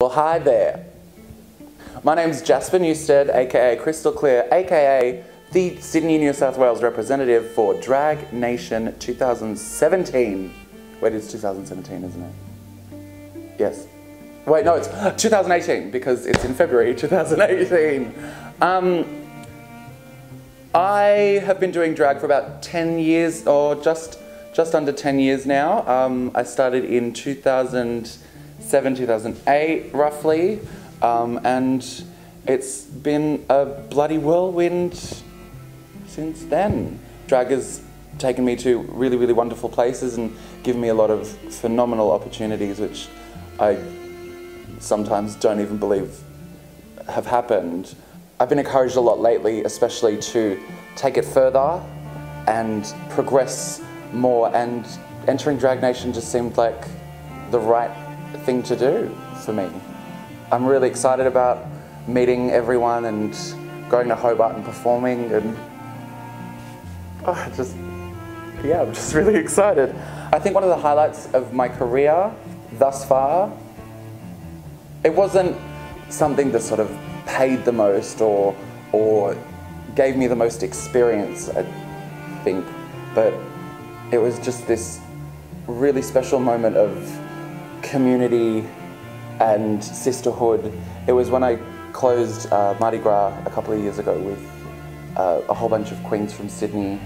Well, hi there. My name's Jasper Newstead, aka Krystal Kleer, aka the Sydney, New South Wales representative for Drag Nation 2017. Wait, it's 2017, isn't it? Yes. Wait, no, it's 2018 because it's in February 2018. Um, I have been doing drag for about 10 years, or just just under 10 years now. Um, I started in 2007, 2008, roughly, um, and it's been a bloody whirlwind since then. Drag has taken me to really, really wonderful places and given me a lot of phenomenal opportunities, which I sometimes don't even believe have happened. I've been encouraged a lot lately, especially to take it further and progress more and entering Drag Nation just seemed like the right thing to do for me. I'm really excited about meeting everyone and going to Hobart and performing and oh, just, yeah, I'm just really excited. I think one of the highlights of my career thus far, it wasn't something that sort of paid the most or, or gave me the most experience, I think, but it was just this really special moment of community and sisterhood. It was when I closed uh, Mardi Gras a couple of years ago with uh, a whole bunch of queens from Sydney.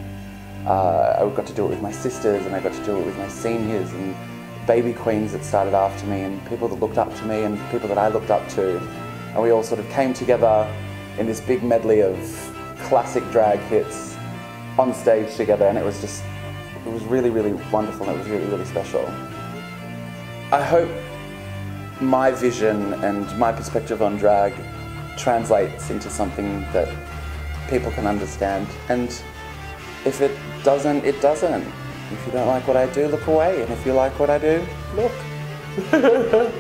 Uh, I got to do it with my sisters and I got to do it with my seniors and baby queens that started after me and people that looked up to me and people that I looked up to. And we all sort of came together in this big medley of classic drag hits on stage together and it was just it was really, really wonderful and it was really, really special. I hope my vision and my perspective on drag translates into something that people can understand. And if it doesn't, it doesn't. If you don't like what I do, look away. And if you like what I do, look.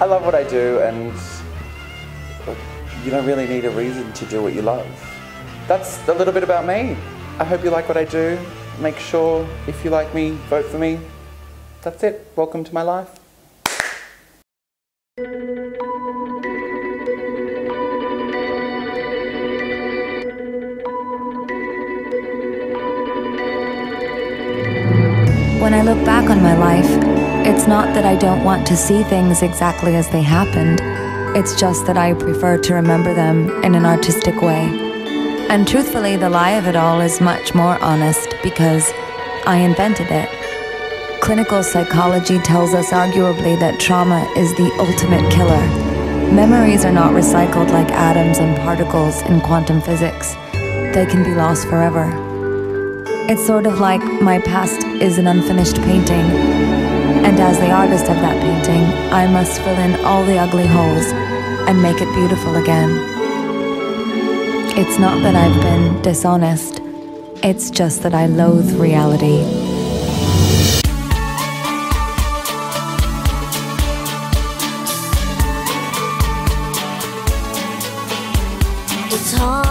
I love what I do and you don't really need a reason to do what you love. That's a little bit about me. I hope you like what I do make sure, if you like me, vote for me. That's it. Welcome to my life. When I look back on my life, it's not that I don't want to see things exactly as they happened. It's just that I prefer to remember them in an artistic way. And truthfully, the lie of it all is much more honest because I invented it. Clinical psychology tells us arguably that trauma is the ultimate killer. Memories are not recycled like atoms and particles in quantum physics. They can be lost forever. It's sort of like my past is an unfinished painting, and as the artist of that painting, I must fill in all the ugly holes and make it beautiful again. It's not that I've been dishonest, it's just that I loathe reality. It's hard